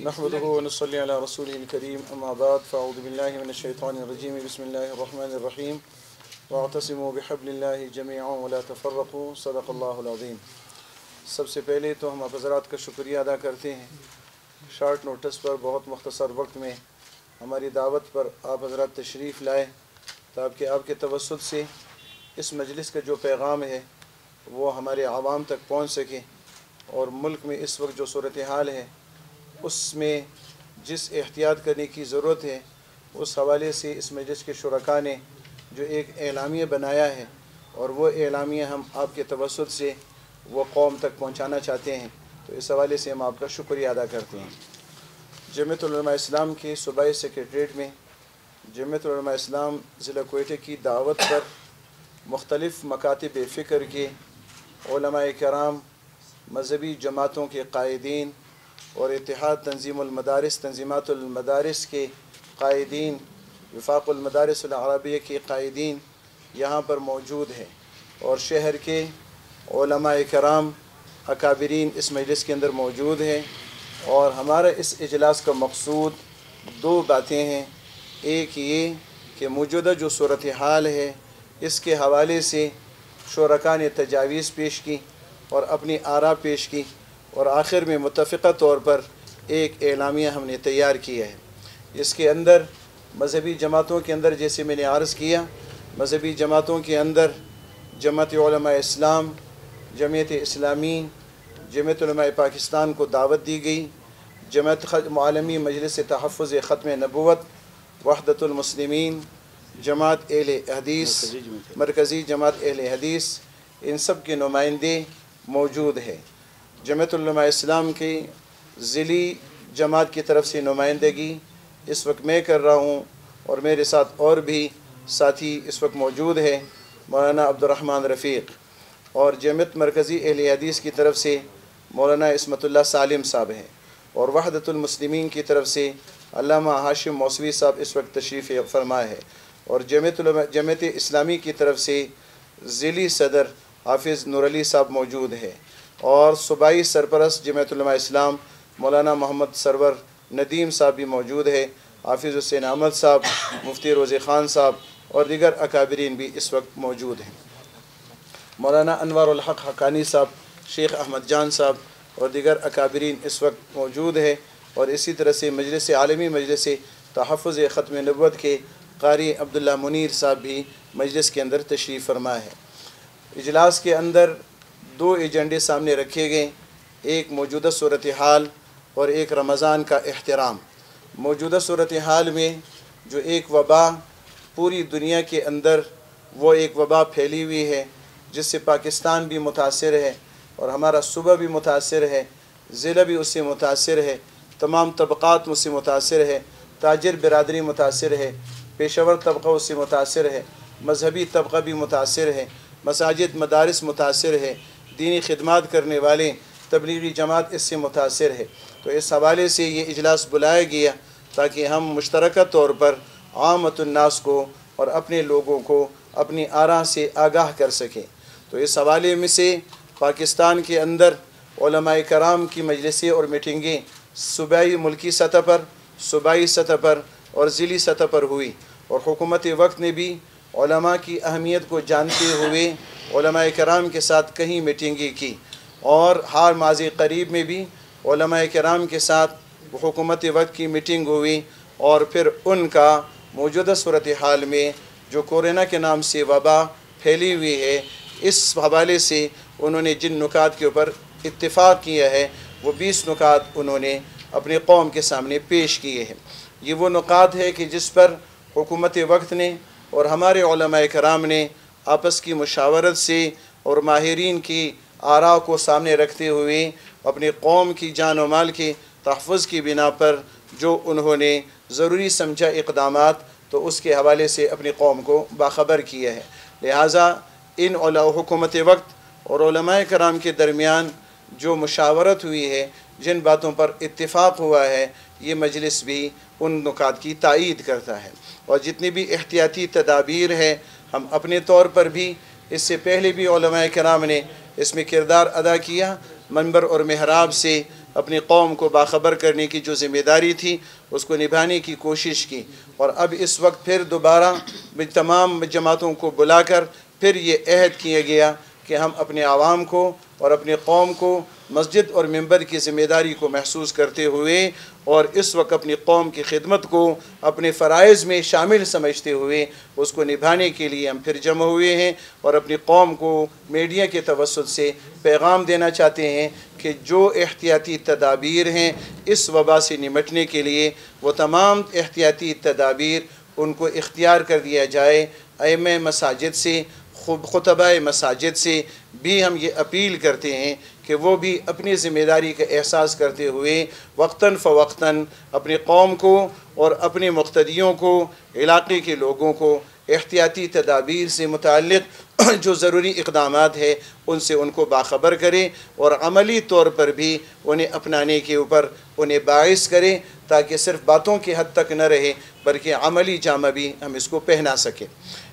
نحمده ونصلي على رسوله الكريم، أما بعد، فأعوذ بالله من الشيطان الرجيم. بسم الله الرحمن الرحيم. واعتصموا بحبل الله جميعا ولا تفرقوا، صدق الله العظيم. سب سے پہلے تو ہم آپ حضرات کا شکریہ ادا کرتے ہیں. شارٹ نوٹس پر، بہت مختصر وقت میں ہماری دعوت پر آپ حضرات تشریف لائے، تاکہ آپ کے توسط سے اس مجلس کا جو پیغام ہے، وہ ہمارے عوام تک پہنچ سکے اور ملک میں اس وقت جو صورتحال ہے اس میں جس احتیاط کرنے کی ضرورت ہے، اس حوالے سے اس مجلس کے شرکاء نے جو ایک اعلامیہ بنایا ہے اور وہ اعلامیہ ہم آپ کے توسط سے وہ قوم تک پہنچانا چاہتے ہیں۔ تو اس حوالے سے ہم آپ کا شکریہ ادا کرتے ہیں۔ جمعیت العلماء اسلام کے صوبائی سیکریٹریٹ میں جمعیت العلماء اسلام ضلع کوئٹہ کی دعوت پر مختلف مکاتب فکر کے علماء کرام، مذہبی جماعتوں کے قائدین اور اتحاد تنظیم المدارس، تنظیمات المدارس کے قائدین، وفاق المدارس العربیہ کے قائدین یہاں پر موجود ہیں اور شہر کے علماء کرام، اکابرین اس مجلس کے اندر موجود ہیں اور ہمارا اس اجلاس کا مقصود دو باتیں ہیں۔ ایک یہ کہ موجودہ جو صورتحال ہے، اس کے حوالے سے شرکاء نے تجاویز پیش کی اور اپنی آراء پیش کی۔ اور آخر میں متفقہ طور پر ایک اعلامیہ ہم نے تیار کیا ہے۔ اس کے اندر مذہبی جماعتوں کے اندر جیسے میں نے عرض کیا مذہبی جماعتوں کے اندر جماعت علماء اسلام جمعیت اسلامی جمعیت علماء پاکستان کو دعوت دی گئی جمعیت عالمی مجلس تحفظ ختم نبوت وحدت المسلمین جماعت اہل حدیث مرکزی جماعت اہل حدیث ان سب کے نمائندے موجود ہیں۔ جمعیت علماء اسلام کی ضلعی جماعت کی طرف سے نمائندگی اس وقت میں کر رہا ہوں اور میرے ساتھ اور بھی ساتھی اس وقت موجود ہے مولانا عبد الرحمن رفیق اور جمعیت مرکزی اہل حدیث کی طرف سے مولانا عصمت اللہ سالم صاحب ہیں اور وحدت المسلمین کی طرف سے علامہ ہاشم موسوی صاحب اس وقت تشریف فرما ہے اور جمعیت علماء، جمعیت اسلامی کی طرف سے ضلعی صدر حافظ نور علی صاحب موجود ہے اور صوبائی سرپرست جمعیت علماء اسلام مولانا محمد سرور ندیم صاحب بھی موجود ہے، حافظ حسین احمد صاحب، مفتی روزی خان صاحب اور دیگر اکابرین بھی اس وقت موجود ہیں۔ مولانا انوار الحق حقانی صاحب، شیخ احمد جان صاحب اور دیگر اکابرین اس وقت موجود ہے اور اسی طرح سے مجلس عالمی مجلس تحفظ ختم نبوت کے قاری عبداللہ منیر صاحب بھی مجلس کے اندر تشریف فرما ہے اجلاس کے اندر دو ایجنڈے سامنے رکھے گئے۔ ایک موجودہ صورتحال اور ایک رمضان کا احترام۔ موجودہ صورتحال میں جو ایک وبا پوری دنیا کے اندر وہ ایک وبا پھیلی ہوئی ہے، جس سے پاکستان بھی متاثر ہے اور ہمارا صوبہ بھی متاثر ہے، ضلع بھی اس سے متاثر ہے، تمام طبقات مجھ سے متاثر ہے، تاجر برادری متاثر ہے، پیشور طبقہ اس سے متاثر ہے، مذہبی طبقہ بھی متاثر ہے، مساجد مدارس متاثر ہے۔ دینی خدمات کرنے والے تبلیغی جماعت اس سے متاثر ہے۔ تو اس حوالے سے یہ اجلاس بلایا گیا تاکہ ہم مشترکہ طور پر عامت الناس کو اور اپنے لوگوں کو اپنی آراہ سے آگاہ کر سکیں۔ تو اس حوالے میں سے پاکستان کے اندر علماء کرام کی مجلسیں اور میٹنگیں صوبائی ملکی سطح پر، صوبائی سطح پر اور ضلعی سطح پر ہوئی۔ اور حکومت وقت نے بھی علماء کی اہمیت کو جانتے ہوئے علماء کرام کے ساتھ کہیں میٹنگیں کی اور ہار ماضی قریب میں بھی علماء کرام کے ساتھ حکومت وقت کی میٹنگ ہوئی اور پھر ان کا موجودہ صورتحال میں جو کورونا کے نام سے وبا پھیلی ہوئی ہے، اس حوالے سے انہوں نے جن نکات کے اوپر اتفاق کیا ہے، وہ بیس نکات انہوں نے اپنے قوم کے سامنے پیش کیے ہیں۔ یہ وہ نکات ہے کہ جس پر حکومت وقت نے اور ہمارے علماء کرام نے آپس کی مشاورت سے اور ماہرین کی آراء کو سامنے رکھتے ہوئے اپنی قوم کی جان و مال کے تحفظ کی بنا پر جو انہوں نے ضروری سمجھا اقدامات تو اس کے حوالے سے اپنی قوم کو باخبر کیا ہے۔ لہٰذا ان حکومت وقت اور علماء کرام کے درمیان جو مشاورت ہوئی ہے، جن باتوں پر اتفاق ہوا ہے، یہ مجلس بھی ان نکات کی تائید کرتا ہے۔ اور جتنی بھی احتیاطی تدابیر ہے ہم اپنے طور پر بھی، اس سے پہلے بھی علماء کرام نے اس میں کردار ادا کیا۔ منبر اور محراب سے اپنی قوم کو باخبر کرنے کی جو ذمہ داری تھی، اس کو نبھانے کی کوشش کی۔ اور اب اس وقت پھر دوبارہ تمام جماعتوں کو بلا کر پھر یہ عہد کیا گیا کہ ہم اپنے عوام کو اور اپنے قوم کو مسجد اور ممبر کی ذمہ داری کو محسوس کرتے ہوئے اور اس وقت اپنی قوم کی خدمت کو اپنے فرائض میں شامل سمجھتے ہوئے اس کو نبھانے کے لیے ہم پھر جمع ہوئے ہیں اور اپنی قوم کو میڈیا کے توسط سے پیغام دینا چاہتے ہیں کہ جو احتیاطی تدابیر ہیں اس وبا سے نمٹنے کے لیے وہ تمام احتیاطی تدابیر ان کو اختیار کر دیا جائے ایم مساجد سے خطبہ مساجد سے بھی ہم یہ اپیل کرتے ہیں کہ وہ بھی اپنی ذمہ داری کا احساس کرتے ہوئے وقتاً فوقتاً اپنی قوم کو اور اپنے مقتدیوں کو، علاقے کے لوگوں کو احتیاطی تدابیر سے متعلق جو ضروری اقدامات ہے ان سے ان کو باخبر کریں اور عملی طور پر بھی انہیں اپنانے کے اوپر انہیں باعث کریں تاکہ صرف باتوں کی حد تک نہ رہے بلکہ عملی جامہ بھی ہم اس کو پہنا سکیں۔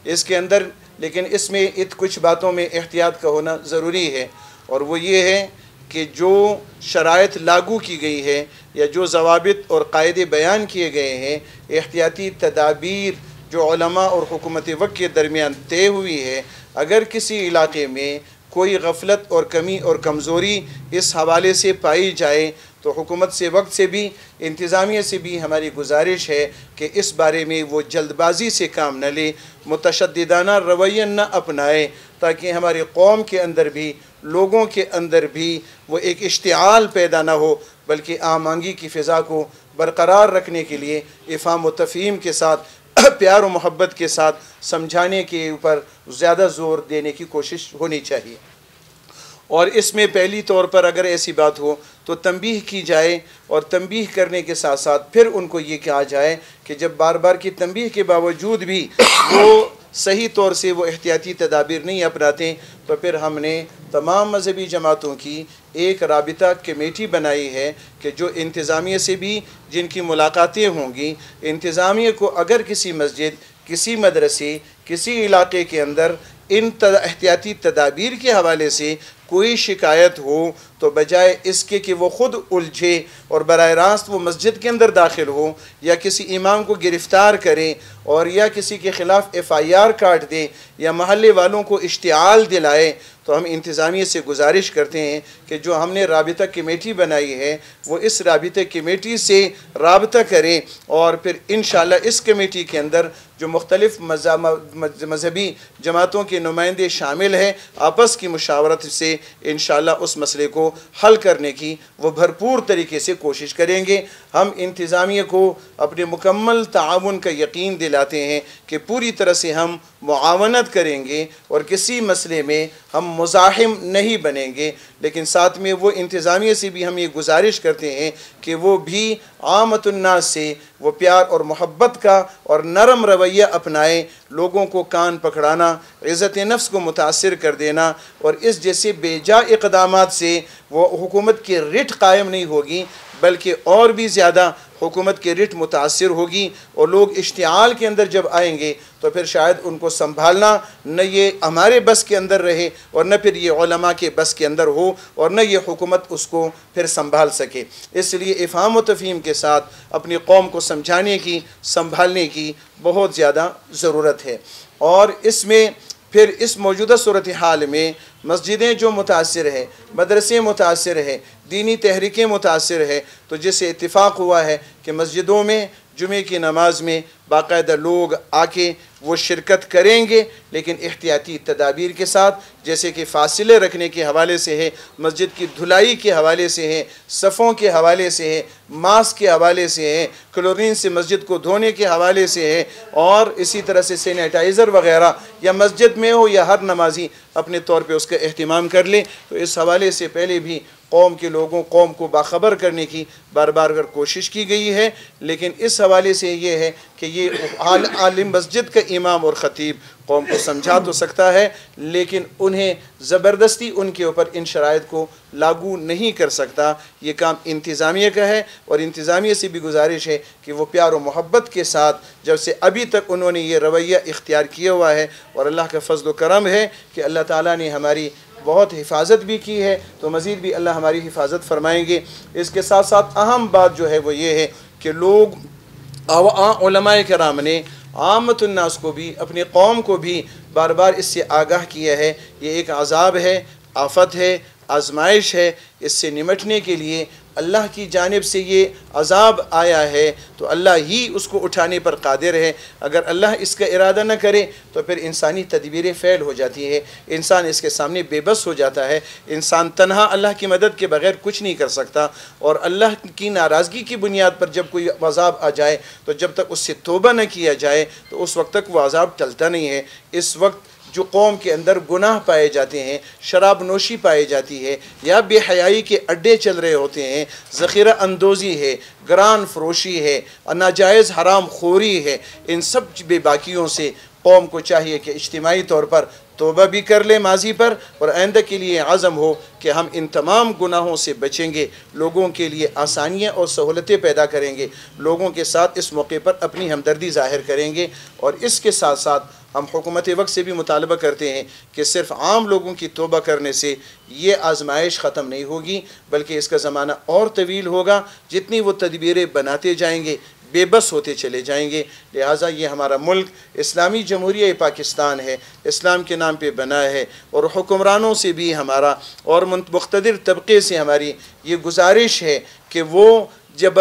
اس کے اندر، لیکن اس میں ات کچھ باتوں میں احتیاط کا ہونا ضروری ہے۔ اور وہ یہ ہے کہ جو شرائط لاگو کی گئی ہے یا جو ضوابط اور قاعدے بیان کیے گئے ہیں، احتیاطی تدابیر جو علماء اور حکومت وقت کے درمیان طے ہوئی ہے، اگر کسی علاقے میں کوئی غفلت اور کمی اور کمزوری اس حوالے سے پائی جائے، تو حکومت سے وقت سے بھی، انتظامیہ سے بھی ہماری گزارش ہے کہ اس بارے میں وہ جلد بازی سے کام نہ لے، متشددانہ رویہ نہ اپنائے تاکہ ہماری قوم کے اندر بھی لوگوں کے اندر بھی وہ ایک اشتعال پیدا نہ ہو، بلکہ آمانگی کی فضا کو برقرار رکھنے کے لیے افہام و تفہیم کے ساتھ، پیار و محبت کے ساتھ سمجھانے کے اوپر زیادہ زور دینے کی کوشش ہونی چاہیے۔ اور اس میں پہلی طور پر اگر ایسی بات ہو تو تنبیہ کی جائے اور تنبیہ کرنے کے ساتھ ساتھ پھر ان کو یہ کہا جائے کہ جب بار بار کی تنبیہ کے باوجود بھی وہ صحیح طور سے وہ احتیاطی تدابیر نہیں اپناتے تو پھر ہم نے تمام مذہبی جماعتوں کی ایک رابطہ کمیٹی بنائی ہے کہ جو انتظامیہ سے بھی جن کی ملاقاتیں ہوں گی، انتظامیہ کو اگر کسی مسجد، کسی مدرسے، کسی علاقے کے اندر ان احتیاطی تدابیر کے حوالے سے کوئی شکایت ہو تو بجائے اس کے کہ وہ خود الجھے اور براہ راست وہ مسجد کے اندر داخل ہو یا کسی امام کو گرفتار کرے اور یا کسی کے خلاف ایف آئی آر کاٹ دے یا محلے والوں کو اشتعال دلائے تو ہم انتظامیہ سے گزارش کرتے ہیں کہ جو ہم نے رابطہ کمیٹی بنائی ہے، وہ اس رابطہ کمیٹی سے رابطہ کریں اور پھر انشاءاللہ اس کمیٹی کے اندر جو مختلف مذہبی جماعتوں کے نمائندے شامل ہیں، آپس کی مشاورت سے انشاءاللہ اس مسئلے کو حل کرنے کی وہ بھرپور طریقے سے کوشش کریں گے۔ ہم انتظامیہ کو اپنے مکمل تعاون کا یقین دلاتے ہیں کہ پوری طرح سے ہم معاونت کریں گے اور کسی مسئلے میں ہم مزاحم نہیں بنیں گے۔ لیکن ساتھ میں وہ انتظامیہ سے بھی ہم یہ گزارش کرتے ہیں کہ وہ بھی عامت الناس سے وہ پیار اور محبت کا اور نرم رویہ اپنائیں، لوگوں کو کان پکڑانا، عزت نفس کو متاثر کر دینا اور اس جیسے بے جا اقدامات سے وہ حکومت کی رٹ قائم نہیں ہوگی۔ بلکہ اور بھی زیادہ حکومت کے رٹ متاثر ہوگی اور لوگ اشتعال کے اندر جب آئیں گے تو پھر شاید ان کو سنبھالنا نہ یہ ہمارے بس کے اندر رہے اور نہ پھر یہ علماء کے بس کے اندر ہو اور نہ یہ حکومت اس کو پھر سنبھال سکے۔ اس لیے افہام و تفہیم کے ساتھ اپنی قوم کو سمجھانے کی، سنبھالنے کی بہت زیادہ ضرورت ہے۔ اور اس میں پھر اس موجودہ صورتحال میں مسجدیں جو متاثر ہے مدرسے متاثر ہے دینی تحریکیں متاثر ہے تو جس سے اتفاق ہوا ہے کہ مسجدوں میں جمعے کی نماز میں باقاعدہ لوگ آ کے وہ شرکت کریں گے، لیکن احتیاطی تدابیر کے ساتھ، جیسے کہ فاصلے رکھنے کے حوالے سے ہے مسجد کی دھلائی کے حوالے سے ہے صفوں کے حوالے سے ہے ماسک کے حوالے سے ہے کلورین سے مسجد کو دھونے کے حوالے سے ہے اور اسی طرح سے سینیٹائزر وغیرہ، یا مسجد میں ہو یا ہر نمازی، اپنے طور پہ اس کا اہتمام کر لے تو اس حوالے سے پہلے بھی قوم کے لوگوں، قوم کو باخبر کرنے کی بار بار کر کوشش کی گئی ہے، لیکن اس حوالے سے یہ ہے کہ یہ عالم مسجد کا امام اور خطیب قوم کو سمجھا تو سکتا ہے، لیکن انہیں زبردستی ان کے اوپر ان شرائط کو لاگو نہیں کر سکتا۔ یہ کام انتظامیہ کا ہے اور انتظامیہ سے بھی گزارش ہے کہ وہ پیار و محبت کے ساتھ جب سے ابھی تک انہوں نے یہ رویہ اختیار کیا ہوا ہے، اور اللہ کا فضل و کرم ہے کہ اللہ تعالیٰ نے ہماری بہت حفاظت بھی کی ہے، تو مزید بھی اللہ ہماری حفاظت فرمائیں گے۔ اس کے ساتھ ساتھ اہم بات جو ہے وہ یہ ہے کہ لوگ علماء کرام نے عامت الناس کو بھی، اپنی قوم کو بھی بار بار اس سے آگاہ کیا ہے۔ یہ ایک عذاب ہے، آفت ہے، آزمائش ہے۔ اس سے نمٹنے کے لیے اللہ کی جانب سے یہ عذاب آیا ہے، تو اللہ ہی اس کو اٹھانے پر قادر ہے۔ اگر اللہ اس کا ارادہ نہ کرے، تو پھر انسانی تدبیریں فیل ہو جاتی ہے انسان اس کے سامنے بے بس ہو جاتا ہے۔ انسان تنہا اللہ کی مدد کے بغیر کچھ نہیں کر سکتا۔ اور اللہ کی ناراضگی کی بنیاد پر جب کوئی عذاب آ جائے، تو جب تک اس سے توبہ نہ کیا جائے، تو اس وقت تک وہ عذاب ٹلتا نہیں ہے۔ اس وقت جو قوم کے اندر گناہ پائے جاتے ہیں، شراب نوشی پائی جاتی ہے یا بے حیائی کے اڈے چل رہے ہوتے ہیں، ذخیرہ اندوزی ہے، گران فروشی ہے، ناجائز حرام خوری ہے، ان سب بے باکیوں سے قوم کو چاہیے کہ اجتماعی طور پر توبہ بھی کر لے ماضی پر اور آئندہ کے لیے عزم ہو کہ ہم ان تمام گناہوں سے بچیں گے، لوگوں کے لیے آسانیاں اور سہولتیں پیدا کریں گے، لوگوں کے ساتھ اس موقع پر اپنی ہمدردی ظاہر کریں گے اور اس کے ساتھ ساتھ ہم حکومت وقت سے بھی مطالبہ کرتے ہیں کہ صرف عام لوگوں کی توبہ کرنے سے یہ آزمائش ختم نہیں ہوگی، بلکہ اس کا زمانہ اور طویل ہوگا، جتنی وہ تدبیریں بناتے جائیں گے بے بس ہوتے چلے جائیں گے۔ لہٰذا یہ ہمارا ملک اسلامی جمہوریہ پاکستان ہے، اسلام کے نام پہ بنا ہے۔ اور حکمرانوں سے بھی ہمارا اور مختدر طبقے سے ہماری یہ گزارش ہے کہ وہ جب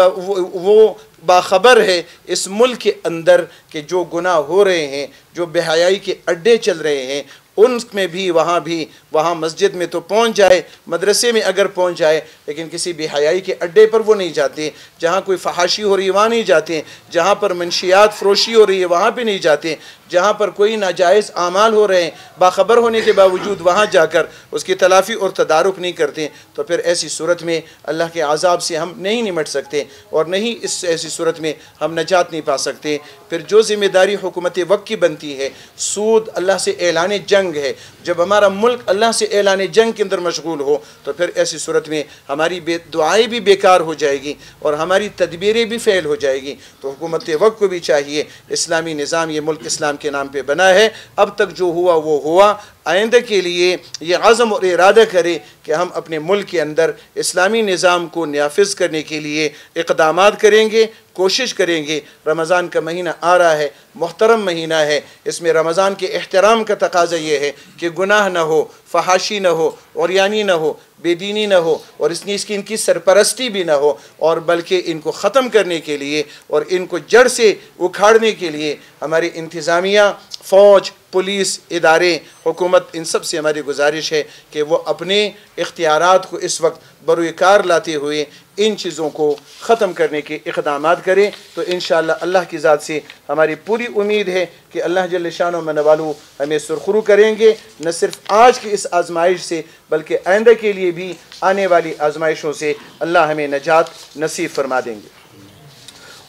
وہ باخبر ہے اس ملک کے اندر کہ جو گناہ ہو رہے ہیں، جو بحیائی کے اڈے چل رہے ہیں ان میں بھی، وہاں بھی، وہاں مسجد میں تو پہنچ جائے، مدرسے میں اگر پہنچ جائے، لیکن کسی بے حیائی کے اڈے پر وہ نہیں جاتے، جہاں کوئی فحاشی ہو رہی ہے وہاں نہیں جاتے، جہاں پر منشیات فروشی ہو رہی ہے وہاں پہ نہیں جاتے، جہاں پر کوئی ناجائز اعمال ہو رہے ہیں، باخبر ہونے کے باوجود وہاں جا کر اس کی تلافی اور تدارک نہیں کرتے، تو پھر ایسی صورت میں اللہ کے عذاب سے ہم نہیں نمٹ سکتے اور نہیں اس ایسی صورت میں ہم نجات نہیں پا سکتے۔ پھر جو ذمہ داری حکومت وقت کی بنتی ہے، سود اللہ سے اعلان جنگ ہے۔ جب ہمارا ملک اللہ سے اعلان جنگ کے اندر مشغول ہو، تو پھر ایسی صورت میں ہماری بے دعائیں بھی بیکار ہو جائے گی اور ہماری تدبیریں بھی فیل ہو جائے گی۔ تو حکومت وقت کو بھی چاہیے۔ اسلامی نظام یہ ملک اسلام کے نام پہ بنا ہے۔ اب تک جو ہوا وہ ہوا۔ آئندہ کے لیے یہ عزم اور ارادہ کرے کہ ہم اپنے ملک کے اندر اسلامی نظام کو نافذ کرنے کے لیے اقدامات کریں گے، کوشش کریں گے۔ رمضان کا مہینہ آ رہا ہے، محترم مہینہ ہے۔ اس میں رمضان کے احترام کا تقاضا یہ ہے کہ گناہ نہ ہو فحاشی نہ ہو اوریانی نہ ہو، بے دینی نہ ہو اور اس کی اس کی ان کی سرپرستی بھی نہ ہو اور بلکہ ان کو ختم کرنے کے لیے اور ان کو جڑ سے اکھاڑنے کے لیے ہماری انتظامیہ، فوج، پولیس، ادارے، حکومت، ان سب سے ہماری گزارش ہے کہ وہ اپنے اختیارات کو اس وقت بروئے کار لاتے ہوئے ان چیزوں کو ختم کرنے کے اقدامات کریں تو انشاءاللہ اللہ کی ذات سے ہماری پوری امید ہے کہ اللہ جل شان و منوالو ہمیں سرخرو کریں گے، نہ صرف آج کی اس آزمائش سے بلکہ آئندہ کے لیے بھی آنے والی آزمائشوں سے اللہ ہمیں نجات نصیب فرما دیں گے۔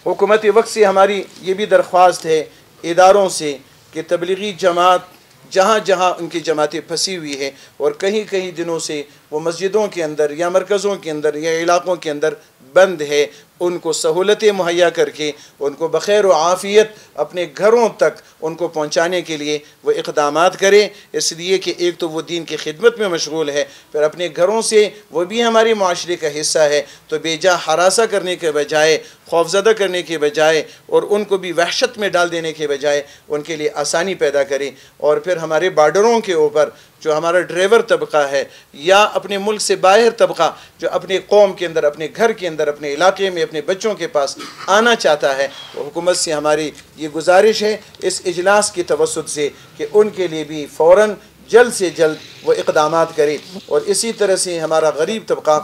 حکومت وقت سے ہماری یہ بھی درخواست ہے اداروں سے کہ تبلیغی جماعت جہاں جہاں ان کی جماعتیں پھنسی ہوئی ہیں اور کہیں کہیں دنوں سے وہ مسجدوں کے اندر یا مرکزوں کے اندر یا علاقوں کے اندر بند ہے۔ ان کو سہولتیں مہیا کر کے، ان کو بخیر و عافیت اپنے گھروں تک ان کو پہنچانے کے لیے وہ اقدامات کریں اس لیے کہ ایک تو وہ دین کی خدمت میں مشغول ہے، پھر اپنے گھروں سے وہ بھی ہماری معاشرے کا حصہ ہے۔ تو بے جا ہراسہ کرنے کے بجائے خوفزدہ کرنے کے بجائے اور ان کو بھی وحشت میں ڈال دینے کے بجائے ان کے لیے آسانی پیدا کریں اور پھر ہمارے بارڈروں کے اوپر جو ہمارا ڈرائیور طبقہ ہے یا اپنے ملک سے باہر طبقہ جو اپنے قوم کے اندر، اپنے گھر کے اندر، اپنے علاقے میں اپنے بچوں کے پاس آنا چاہتا ہے تو حکومت سے ہماری یہ گزارش ہے اس اجلاس کی توسط سے کہ ان کے لیے بھی فوراً جلد سے جلد وہ اقدامات کرے اور اسی طرح سے ہمارا غریب طبقہ۔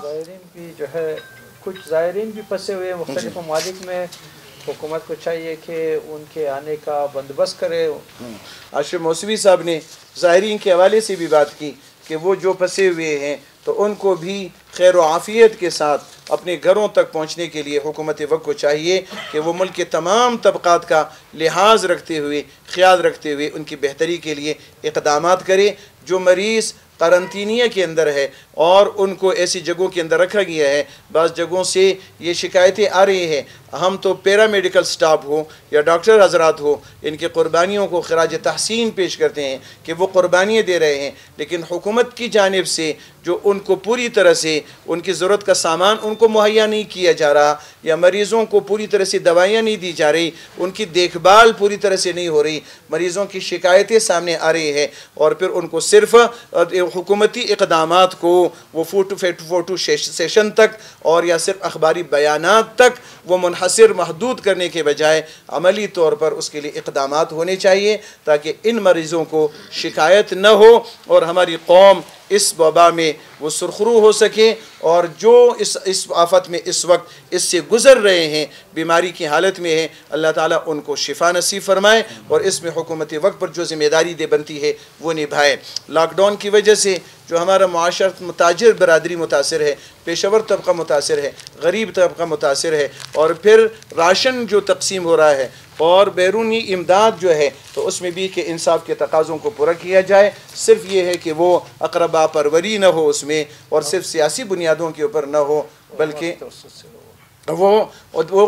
بھی جو ہے کچھ زائرین بھی پھنسے ہوئے مختلف ممالک میں حکومت کو چاہیے کہ ان کے آنے کا بندوبست کرے۔ اشرف موسوی صاحب نے ظاہرین کے حوالے سے بھی بات کی کہ وہ جو پھنسے ہوئے ہیں تو ان کو بھی خیر و عافیت کے ساتھ اپنے گھروں تک پہنچنے کے لیے حکومت وقت کو چاہیے کہ وہ ملک کے تمام طبقات کا لحاظ رکھتے ہوئے، خیال رکھتے ہوئے ان کی بہتری کے لیے اقدامات کرے۔ جو مریض قرنطینیہ کے اندر ہے اور ان کو ایسی جگہوں کے اندر رکھا گیا ہے۔ بعض جگہوں سے یہ شکایتیں آ رہی ہیں۔ ہم تو پیرا میڈیکل سٹاف ہو یا ڈاکٹر حضرات ہو، ان کی قربانیوں کو خراج تحسین پیش کرتے ہیں کہ وہ قربانیاں دے رہے ہیں۔ لیکن حکومت کی جانب سے جو ان کو پوری طرح سے ان کی ضرورت کا سامان ان کو مہیا نہیں کیا جا رہا یا مریضوں کو پوری طرح سے دوائیاں نہیں دی جا رہی، ان کی دیکھ بھال پوری طرح سے نہیں ہو رہی۔ مریضوں کی شکایتیں سامنے آ رہی ہیں اور پھر ان کو صرف حکومتی اقدامات کو وہ فوٹو فیٹو فوٹو سیشن تک اور یا صرف اخباری بیانات تک وہ منحصر محدود کرنے کے بجائے عملی طور پر اس کے لیے اقدامات ہونے چاہیے تاکہ ان مریضوں کو شکایت نہ ہو اور ہماری قوم اس وبا میں وہ سرخرو ہو سکے اور جو اس اس آفت میں اس وقت اس سے گزر رہے ہیں، بیماری کی حالت میں ہیں، اللہ تعالیٰ ان کو شفا نصیب فرمائے اور اس میں حکومت وقت پر جو ذمہ داری دے بنتی ہے، وہ نبھائے۔ لاک ڈاؤن کی وجہ سے جو ہمارا معاشرت متاجر برادری متاثر ہے، پیشور طبقہ متاثر ہے، غریب طبقہ متاثر ہے اور پھر راشن جو تقسیم ہو رہا ہے اور بیرونی امداد جو ہے تو اس میں بھی کہ انصاف کے تقاضوں کو پورا کیا جائے۔ صرف یہ ہے کہ وہ اقربا پروری نہ ہو اس میں اور صرف سیاسی بنیادوں کے اوپر نہ ہو، بلکہ وہ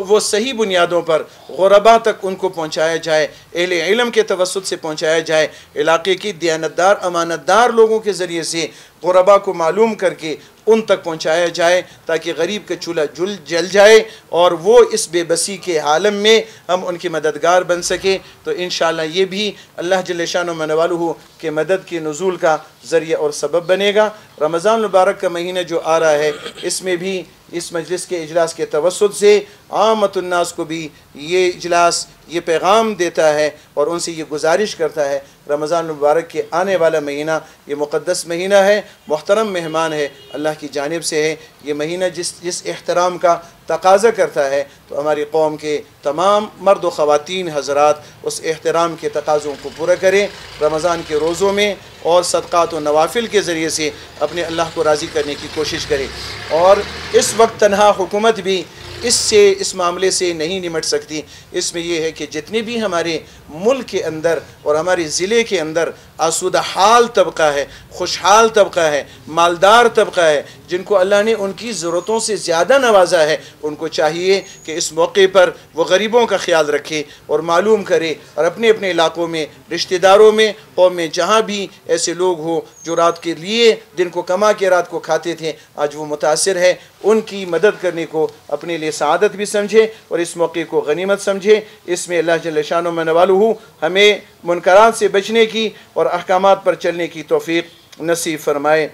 وہ صحیح بنیادوں پر غربا تک ان کو پہنچایا جائے، اہل علم کے توسط سے پہنچایا جائے، علاقے کی دیانتدار، امانتدار لوگوں کے ذریعے سے غربا کو معلوم کر کے ان تک پہنچایا جائے تاکہ غریب کا چولہا جل جل جائے اور وہ اس بے بسی کے عالم میں ہم ان کی مددگار بن سکیں تو انشاءاللہ یہ بھی اللہ جل شان و منوالہ کے مدد کے نزول کا ذریعہ اور سبب بنے گا۔ رمضان المبارک کا مہینہ جو آ رہا ہے، اس میں بھی اس مجلس کے اجلاس کے توسط سے عامت الناس کو بھی یہ اجلاس، یہ پیغام دیتا ہے اور ان سے یہ گزارش کرتا ہے رمضان المبارک کے آنے والا مہینہ یہ مقدس مہینہ ہے، محترم مہمان ہے، اللہ کی جانب سے ہے۔ یہ مہینہ جس جس احترام کا تقاضا کرتا ہے، تو ہماری قوم کے تمام مرد و خواتین حضرات اس احترام کے تقاضوں کو پورا کریں۔ رمضان کے روزوں میں اور صدقات و نوافل کے ذریعے سے اپنے اللہ کو راضی کرنے کی کوشش کریں۔ اور اس وقت تنہا حکومت بھی اس سے، اس معاملے سے نہیں نمٹ سکتی۔ اس میں یہ ہے کہ جتنے بھی ہمارے ملک کے اندر اور ہمارے ضلع کے اندر آسودہ حال طبقہ ہے، خوشحال طبقہ ہے، مالدار طبقہ ہے، جن کو اللہ نے ان کی ضرورتوں سے زیادہ نوازا ہے، ان کو چاہیے کہ اس موقع پر وہ غریبوں کا خیال رکھے اور معلوم کرے اور اپنے اپنے علاقوں میں، رشتہ داروں میں، قوم میں جہاں بھی ایسے لوگ ہو جو رات کے لیے دن کو کما کے رات کو کھاتے تھے، آج وہ متاثر ہے۔ ان کی مدد کرنے کو اپنے لیے سعادت بھی سمجھے اور اس موقع کو غنیمت سمجھے اس میں اللہ جل شان و منوالہ ہمیں منکرات سے بچنے کی اور احکامات پر چلنے کی توفیق نصیب فرمائے۔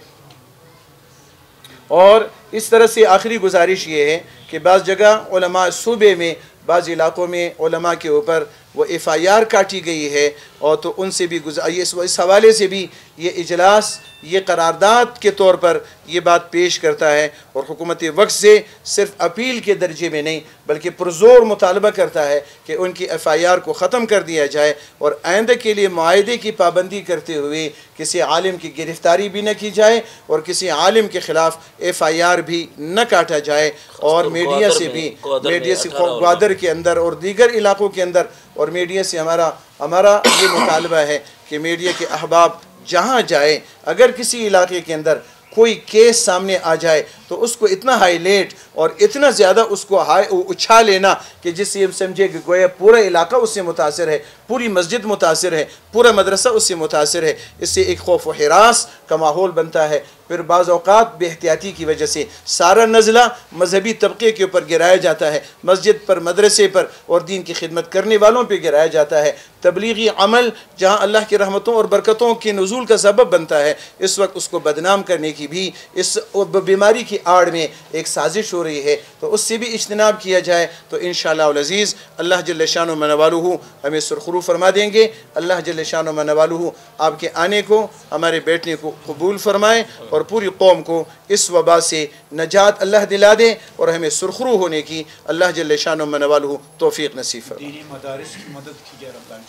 اور اس طرح سے آخری گزارش یہ ہے کہ بعض جگہ علماء صوبے میں، بعض علاقوں میں علماء کے اوپر وہ ایف آئی آر کاٹی گئی ہے اور تو ان سے بھی گزار اس حوالے سے بھی یہ اجلاس یہ قرارداد کے طور پر یہ بات پیش کرتا ہے اور حکومت وقت سے صرف اپیل کے درجے میں نہیں بلکہ پرزور مطالبہ کرتا ہے کہ ان کی ایف آئی آر کو ختم کر دیا جائے اور آئندہ کے لیے معاہدے کی پابندی کرتے ہوئے کسی عالم کی گرفتاری بھی نہ کی جائے اور کسی عالم کے خلاف ایف آئی آر بھی نہ کاٹا جائے اور میڈیا سے بھی میڈیا سے گوادر کے اندر اور دیگر علاقوں کے اندر اور میڈیا سے ہمارا ہمارا یہ مطالبہ ہے کہ میڈیا کے احباب جہاں جائے اگر کسی علاقے کے اندر کوئی کیس سامنے آ جائے تو اس کو اتنا ہائی لیٹ اور اتنا زیادہ اس کو ہائی اچھا لینا کہ جس سے ہم سمجھے کہ گویا پورا علاقہ اس سے متاثر ہے، پوری مسجد متاثر ہے، پورا مدرسہ اس سے متاثر ہے۔ اس سے ایک خوف و حراس کا ماحول بنتا ہے۔ پھر بعض اوقات بے احتیاطی کی وجہ سے سارا نزلہ مذہبی طبقے کے اوپر گرایا جاتا ہے۔ مسجد پر، مدرسے پر اور دین کی خدمت کرنے والوں پہ گرایا جاتا ہے۔ تبلیغی عمل جہاں اللہ کی رحمتوں اور برکتوں کے نزول کا سبب بنتا ہے، اس وقت اس کو بدنام کرنے کی بھی، اس بیماری کی آڑ میں ایک سازش ہو رہی ہے تو اس سے بھی اجتناب کیا جائے تو انشاءاللہ العزیز اللہ جل شان و منوالہ ہمیں سرخرو فرما دیں گے۔ اللہ جل شان و منوالہ آپ کے آنے کو ہمارے بیٹھنے کو قبول فرمائیں اور پوری قوم کو اس وبا سے نجات اللہ دلا دیں اور ہمیں سرخرو ہونے کی اللہ جل شان و منوالہ توفیق نصیب فرمائیں دینی مدارس کی مدد کی جائے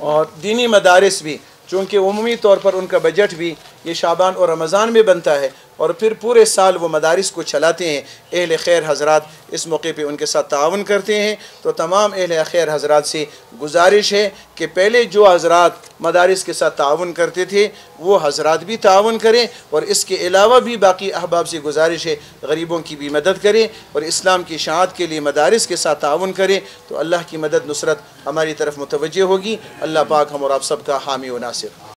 اور دینی مدارس بھی چونکہ عمومی طور پر ان کا بجٹ بھی یہ شعبان اور رمضان میں بنتا ہے اور پھر پورے سال وہ مدارس کو چلاتے ہیں۔ اہل خیر حضرات اس موقع پہ ان کے ساتھ تعاون کرتے ہیں۔ تو تمام اہل خیر حضرات سے گزارش ہے کہ پہلے جو حضرات مدارس کے ساتھ تعاون کرتے تھے، وہ حضرات بھی تعاون کریں اور اس کے علاوہ بھی باقی احباب سے گزارش ہے، غریبوں کی بھی مدد کریں اور اسلام کی اشاعت کے لیے مدارس کے ساتھ تعاون کریں۔ تو اللہ کی مدد، نصرت ہماری طرف متوجہ ہوگی۔ اللہ پاک ہم اور آپ سب کا حامی و ناصر۔